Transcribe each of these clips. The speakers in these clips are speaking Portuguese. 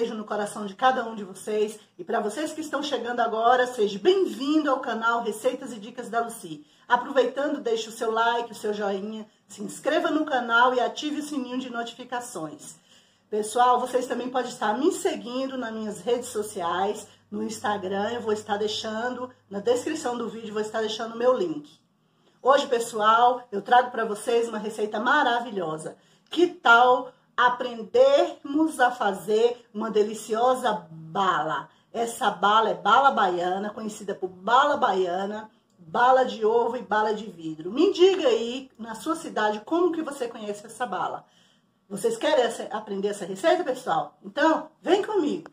beijo no coração de cada um de vocês. E para vocês que estão chegando agora, seja bem-vindo ao canal Receitas e Dicas da Luci. Aproveitando, deixe o seu like, o seu joinha, se inscreva no canal e ative o sininho de notificações. Pessoal, vocês também podem estar me seguindo nas minhas redes sociais, no Instagram, eu vou estar deixando, na descrição do vídeo, vou estar deixando o meu link. Hoje, pessoal, eu trago para vocês uma receita maravilhosa. Que tal aprendermos a fazer uma deliciosa bala. Essa bala é bala baiana, conhecida por bala baiana, bala de ovo e bala de vidro. Me diga aí, na sua cidade, como que você conhece essa bala. Vocês querem aprender essa receita, pessoal? Então, vem comigo.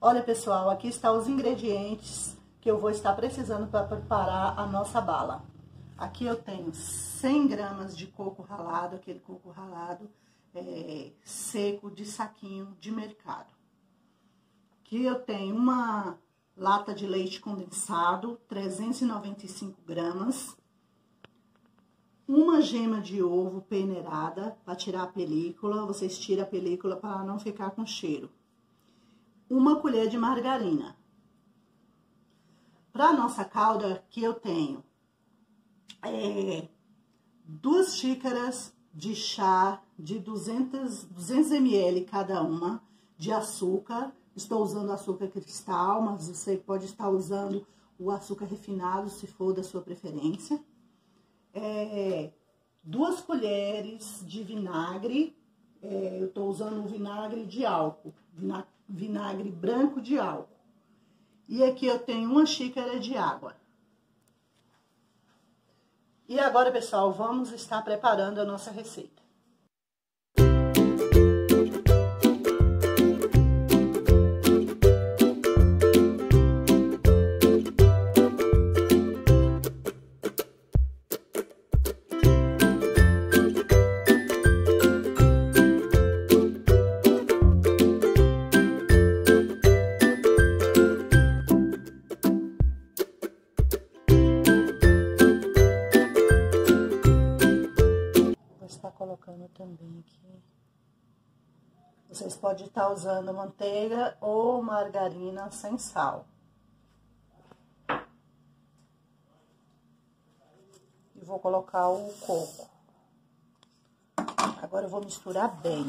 Olha, pessoal, aqui estão os ingredientes que eu vou estar precisando para preparar a nossa bala. Aqui eu tenho 100 gramas de coco ralado, aquele coco ralado, é, seco de saquinho de mercado. Aqui eu tenho uma lata de leite condensado, 395 gramas. Uma gema de ovo peneirada para tirar a película. Vocês tiram a película para não ficar com cheiro. Uma colher de margarina. Para nossa calda, aqui eu tenho é, duas xícaras de chá de 200, 200 ml cada uma de açúcar. Estou usando açúcar cristal, mas você pode estar usando o açúcar refinado, se for da sua preferência. É, duas colheres de vinagre, é, eu estou usando um vinagre de álcool, vinagre branco de álcool. E aqui eu tenho uma xícara de água. E agora, pessoal, vamos estar preparando a nossa receita. Também aqui. Vocês podem estar usando manteiga ou margarina sem sal. E vou colocar o coco. Agora eu vou misturar bem.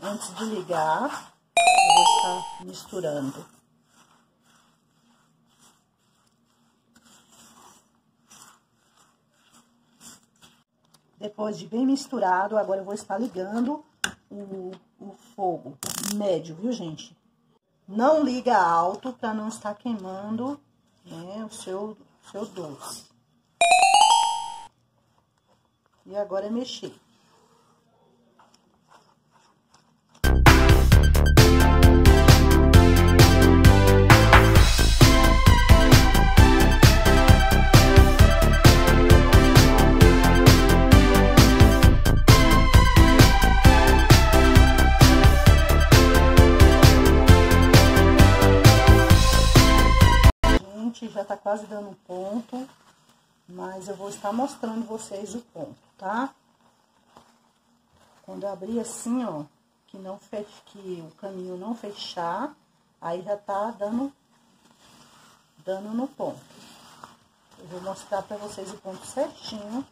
Antes de ligar, eu vou estar misturando. Depois de bem misturado, agora eu vou estar ligando o, o fogo médio, viu, gente? Não liga alto para não estar queimando né, o seu, seu doce. E agora é mexer. Quase dando ponto, mas eu vou estar mostrando vocês o ponto, tá? Quando eu abrir assim, ó, que não feche, que o caminho não fechar, aí já tá dando, dando no ponto. Eu vou mostrar pra vocês o ponto certinho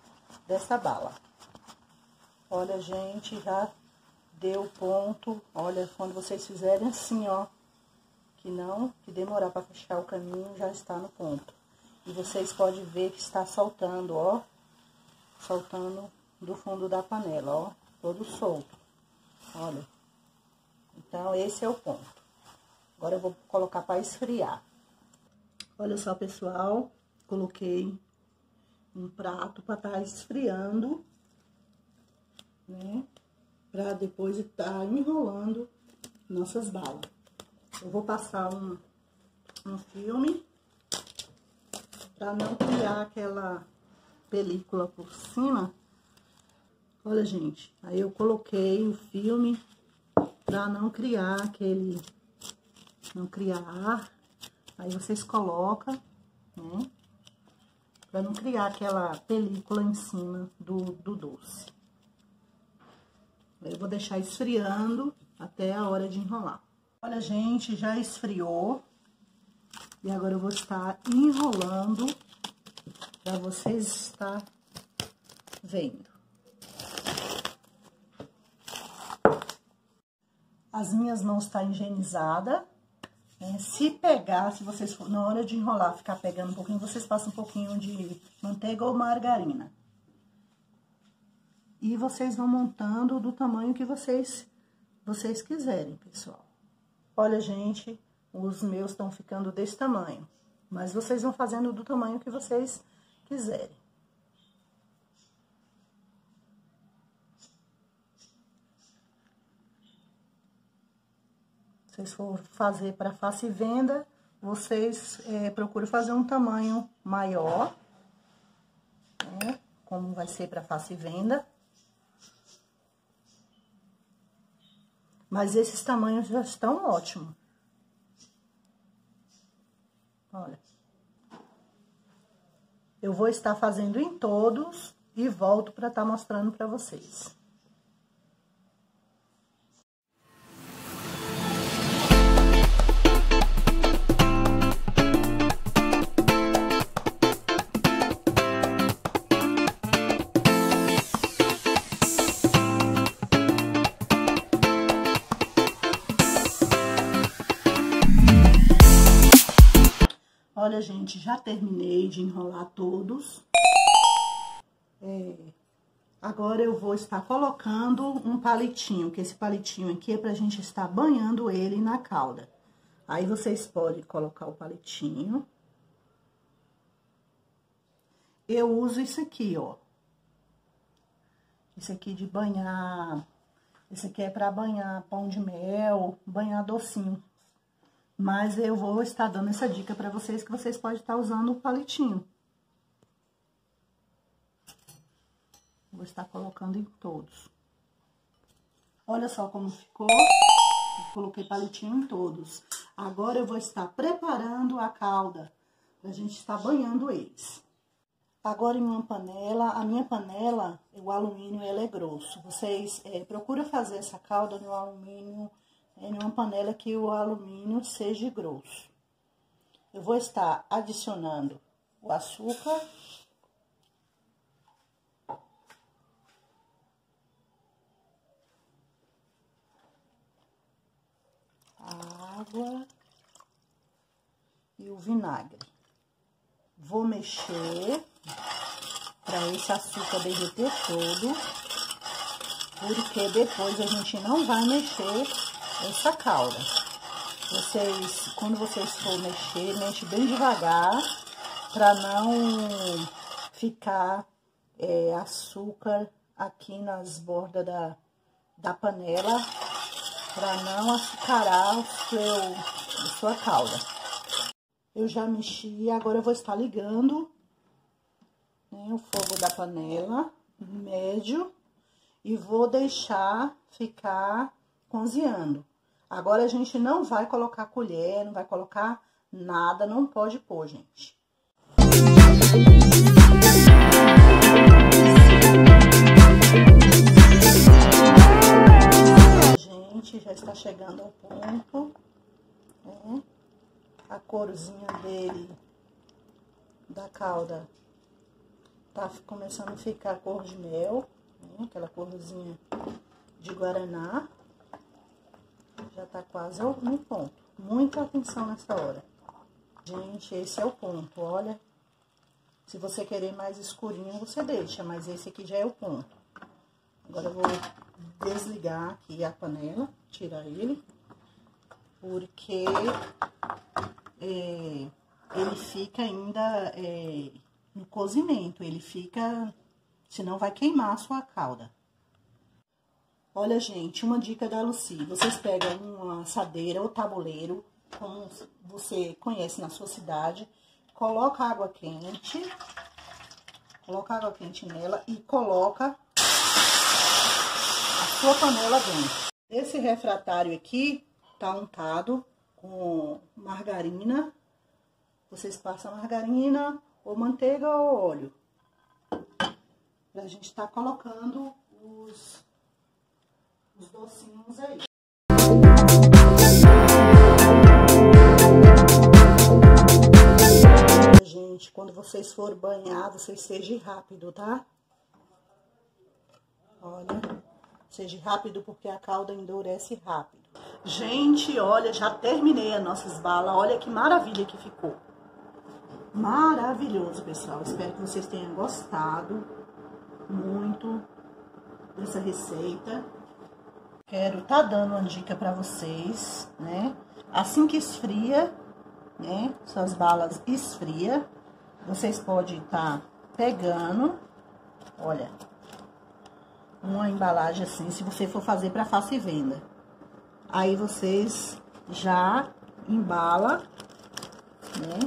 dessa bala. Olha, gente, já deu ponto. Olha, quando vocês fizerem assim, ó, que não, que demorar para fechar o caminho, já está no ponto. E vocês podem ver que está soltando, ó, soltando do fundo da panela, ó, todo solto. Olha. Então, esse é o ponto. Agora, eu vou colocar para esfriar. Olha só, pessoal, coloquei um prato para estar tá esfriando, né? Para depois estar tá enrolando nossas balas. Eu vou passar um, um filme para não criar aquela película por cima. Olha, gente, aí eu coloquei o filme para não criar aquele, não criar ar. Aí vocês colocam, né? Para não criar aquela película em cima do, do doce. Eu vou deixar esfriando até a hora de enrolar. Olha, gente, já esfriou. E agora eu vou estar enrolando para vocês estar vendo. As minhas mãos estão tá higienizadas. Né? Se pegar, se vocês, for, na hora de enrolar, ficar pegando um pouquinho, vocês passam um pouquinho de manteiga ou margarina. E vocês vão montando do tamanho que vocês, vocês quiserem, pessoal. Olha, gente, os meus estão ficando desse tamanho. Mas vocês vão fazendo do tamanho que vocês quiserem. vocês for fazer para face e venda, vocês é, procuram fazer um tamanho maior, né? Como vai ser para face e venda. Mas esses tamanhos já estão ótimos. Olha. Eu vou estar fazendo em todos e volto para estar tá mostrando para vocês. Olha, gente, já terminei de enrolar todos. É, agora eu vou estar colocando um palitinho, que esse palitinho aqui é pra gente estar banhando ele na calda. Aí, vocês podem colocar o palitinho. Eu uso isso aqui, ó. Esse aqui de banhar... Esse aqui é pra banhar pão de mel, banhar docinho. Mas eu vou estar dando essa dica para vocês, que vocês podem estar usando o palitinho. Vou estar colocando em todos. Olha só como ficou. coloquei palitinho em todos. Agora, eu vou estar preparando a calda, pra gente estar banhando eles. Agora, em uma panela, a minha panela, o alumínio, ela é grosso. Vocês é, procuram fazer essa calda no alumínio em uma panela que o alumínio seja grosso. Eu vou estar adicionando o açúcar. A água e o vinagre. Vou mexer para esse açúcar derreter todo, porque depois a gente não vai mexer essa calda. Vocês, quando vocês for mexer, mexe bem devagar, para não ficar é, açúcar aqui nas bordas da, da panela, para não açucarar o seu, a sua calda. Eu já mexi, agora eu vou estar ligando né, o fogo da panela, médio, e vou deixar ficar cozinhando. Agora, a gente não vai colocar colher, não vai colocar nada, não pode pôr, gente. Gente, já está chegando ao ponto, né? A corzinha dele, da calda, tá começando a ficar cor de mel, né? Aquela corzinha de guaraná. Já tá quase no ponto. Muita atenção nessa hora. Gente, esse é o ponto, olha. Se você querer mais escurinho, você deixa, mas esse aqui já é o ponto. Agora, eu vou desligar aqui a panela, tirar ele, porque é, ele fica ainda é, no cozimento, ele fica, senão vai queimar a sua calda. Olha, gente, uma dica da Lucy. Vocês pegam uma assadeira ou tabuleiro, como você conhece na sua cidade, coloca água quente, coloca água quente nela e coloca a sua panela dentro. Esse refratário aqui tá untado com margarina. Vocês passam margarina ou manteiga ou óleo. Pra gente tá colocando os os docinhos aí. Gente, quando vocês forem banhar, vocês sejam rápido, tá? Olha, seja rápido porque a calda endurece rápido. Gente, olha, já terminei a nossa esbala. Olha que maravilha que ficou. Maravilhoso, pessoal. Espero que vocês tenham gostado muito dessa receita. Quero tá dando uma dica para vocês, né? Assim que esfria, né? Suas balas esfria, vocês podem estar tá pegando, olha, uma embalagem assim, se você for fazer para fácil venda. Aí vocês já embala, né?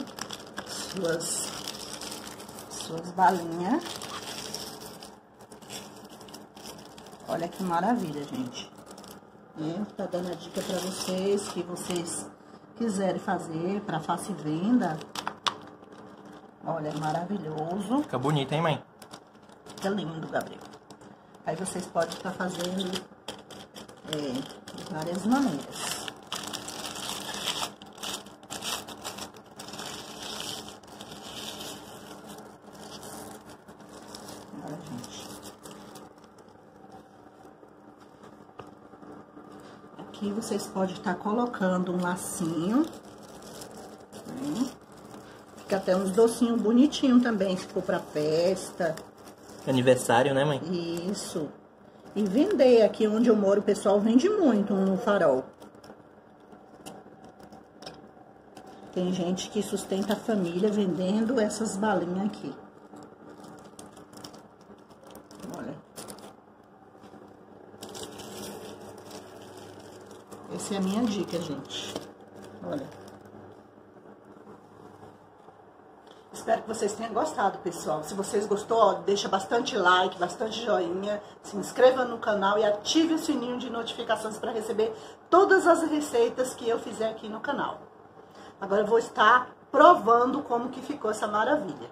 Suas, suas balinhas. Olha que maravilha, gente. Né? Tá dando a dica para vocês que vocês quiserem fazer para fácil venda. Olha, é maravilhoso. Fica bonito, hein, mãe? Fica lindo, Gabriel. Aí vocês podem estar fazendo é, de várias maneiras. Olha, gente. Aqui vocês podem estar colocando um lacinho. Né? Fica até uns docinhos bonitinhos também, se for pra festa. Aniversário, né, mãe? Isso. E vender aqui onde eu moro, o pessoal vende muito no farol. Tem gente que sustenta a família vendendo essas balinhas aqui. Olha. Essa é a minha dica, gente. Olha. Espero que vocês tenham gostado, pessoal. Se vocês gostou, ó, deixa bastante like, bastante joinha, se inscreva no canal e ative o sininho de notificações para receber todas as receitas que eu fizer aqui no canal. Agora eu vou estar provando como que ficou essa maravilha.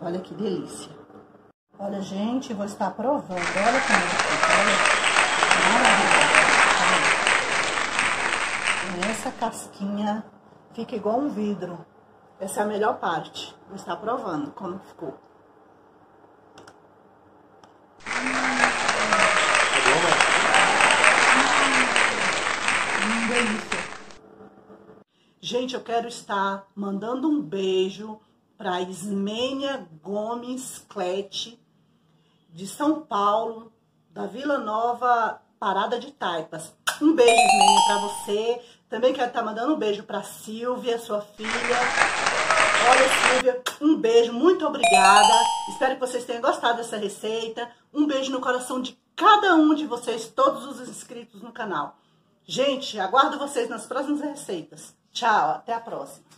Olha que delícia. Olha, gente, vou estar provando. Olha como ficou. Olha, maravilhosa. Essa casquinha fica igual um vidro. Essa é a melhor parte. Vou estar provando como ficou. Hum, delícia. Gente, eu quero estar mandando um beijo para Ismênia Gomes Clete, de São Paulo, da Vila Nova Parada de Taipas. Um beijo, Ismênia, para você. Também quero estar mandando um beijo para Silvia, sua filha. Olha, Silvia, um beijo, muito obrigada. Espero que vocês tenham gostado dessa receita. Um beijo no coração de cada um de vocês, todos os inscritos no canal. Gente, aguardo vocês nas próximas receitas. Tchau, até a próxima.